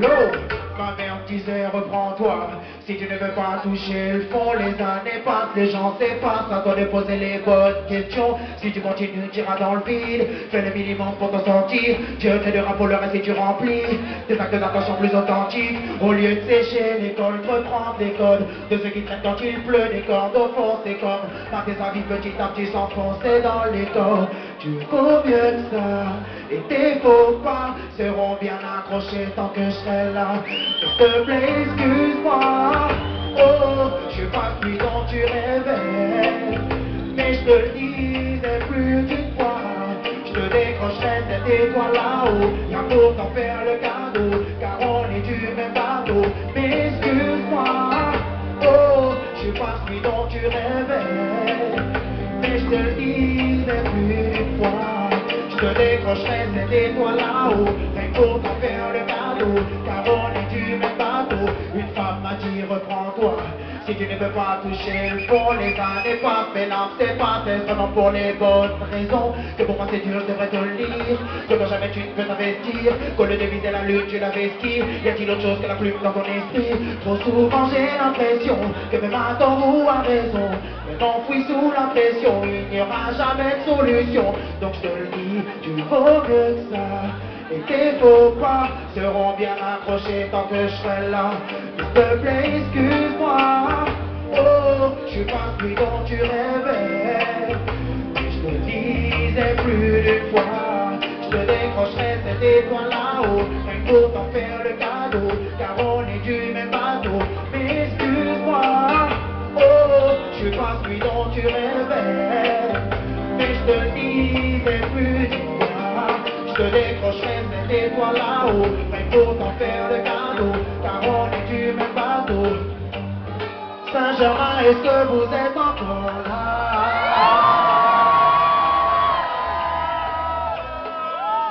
L'eau, ma mère disait reprends-toi. Si tu ne veux pas toucher le fond Les années passent, les gens s'effacent. À toi de poser les bonnes questions. Si tu continues, tu iras dans le vide. Fais le minimum pour t'en sortir. Dieu t'aidera pour le reste si tu remplis. Des actes d'intention plus authentiques. Au lieu de sécher l'école, reprendre des codes. De ceux qui traînent quand il pleut Des cordes au fond, des cordes Par tes avis petit à petit s'enfoncer dans les cordes. Tu vaux mieux que ça, et tes faux pas seront bien accrochés tant que je serai là. S'il te plaît, excuse-moi. Oh, je suis pas celui dont tu rêvais, mais je te le disais plus d'une fois. Je te décrocherai cette étoile là-haut, y'a pour t'en faire le cadeau, Te décrocherai cette étoile là-haut, rien pour t'en faire le cadeau, car on est du même bateau. Une femme m'a dit reprends-toi. Si tu ne veux pas toucher fond, les années passent, mais là c'est pas seulement pour les bonnes raisons. Que pour moi c'est dur, c'est vrai de le lire. Que quand jamais tu ne peux t'investir, le devise est la lutte, tu l'investis. Y a-t-il autre chose que la plume dans ton esprit? Trop souvent j'ai l'impression que même à tort ou à raison, mais enfoui sous la pression, il n'y aura jamais de solution. Donc je te le dis, tu vaux mieux que ça. Et tes pas seront bien accrochés tant que je serai là. S'il te plaît, excuse-moi. Oh, je suis pas celui dont tu rêvais. Mais je te disais plus d'une fois. Je te décrocherai cette étoile là-haut. Rien pour t'en faire le cadeau. Car on est du même bateau. Mais excuse-moi. Oh, je suis pas celui dont tu rêvais. Mais je te disais plus d'une fois. Te décrocherai cette étoile là-haut, rien pour t'en faire le cadeau, car on est du même bateau. Saint-Germain, est-ce que vous êtes encore là?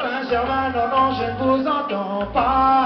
Saint-Germain, non, non, je ne vous entends pas.